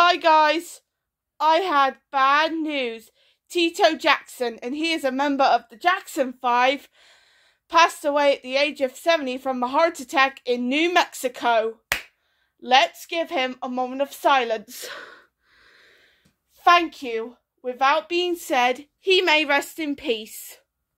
Hi guys, I had bad news. Tito Jackson, and he is a member of the Jackson Five, passed away at the age of 70 from a heart attack in New Mexico. Let's give him a moment of silence. Thank you. Without being said, he may rest in peace.